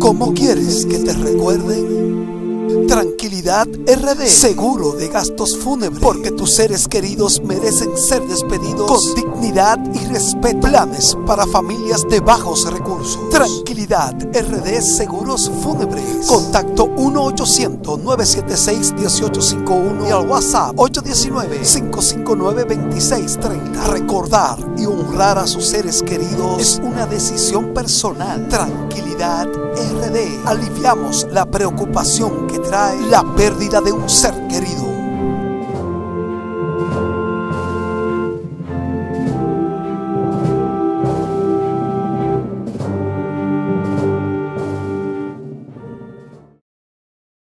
¿Cómo quieres que te recuerden? Tranquilidad RD, seguro de gastos fúnebres, porque tus seres queridos merecen ser despedidos con dignidad y respeto. Planes para familias de bajos recursos. Tranquilidad RD Seguros Fúnebres. Contacto 1-800-976-1851 y al WhatsApp 819-559-2630. Recordar y honrar a sus seres queridos es una decisión personal. Tranquilidad RD. Aliviamos la preocupación que trae la pérdida de un ser querido.